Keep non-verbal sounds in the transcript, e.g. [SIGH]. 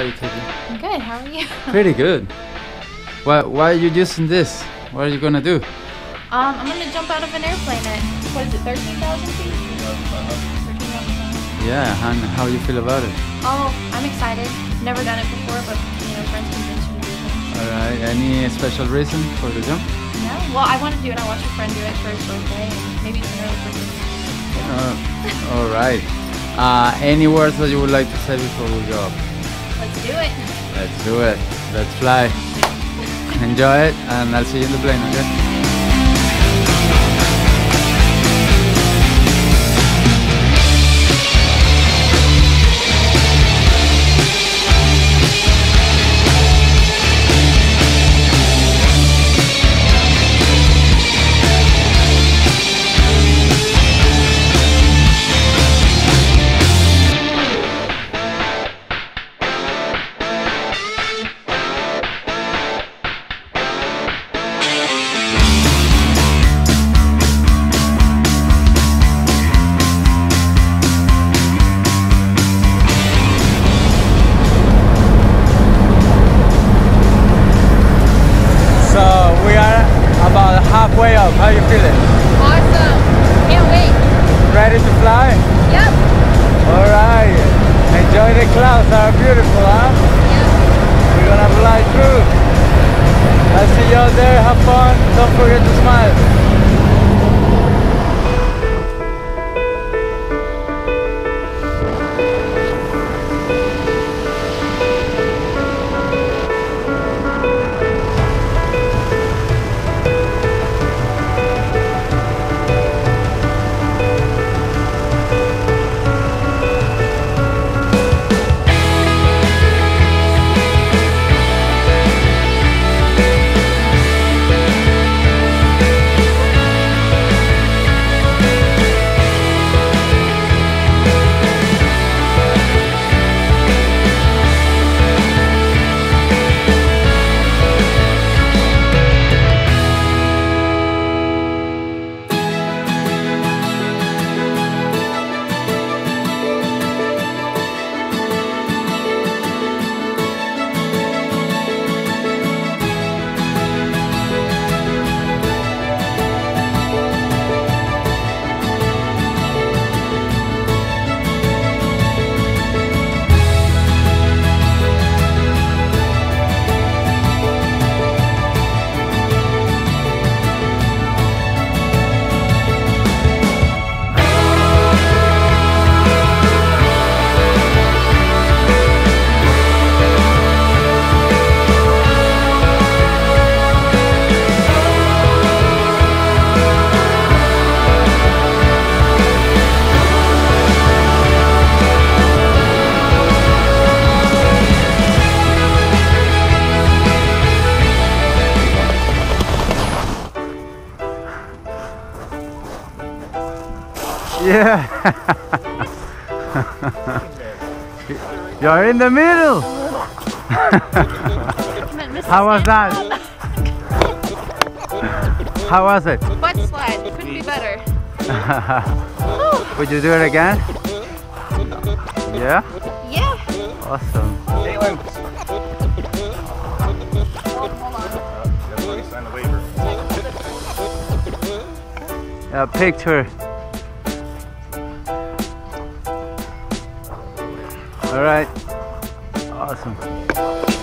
are you? I'm good. How are you? [LAUGHS] Pretty good. Why, why are you using this? What are you gonna do? Um, I'm gonna jump out of an airplane at what is it, 13,000 feet? Yeah, and how you feel about it? Oh, I'm excited. Never done it before, but you know, friends convinced me to do it. Alright, any special reason for the jump? No, well, I want to do it. I watched a friend do it for his birthday, and maybe it's an early. Uh, Alright. Uh, any words that you would like to say before we go up? Let's do it. Let's do it. Let's fly. Enjoy it, and I'll see you in the plane, okay? Forget to smile. Yeah. [LAUGHS] You're in the middle. [LAUGHS] How was that? How was it? Butt slide. Couldn't be better. [LAUGHS] Would you do it again? Yeah? Yeah. Awesome. Kaitlyn. Hold on. That's why you signed the waiver. A picture. All right. Awesome.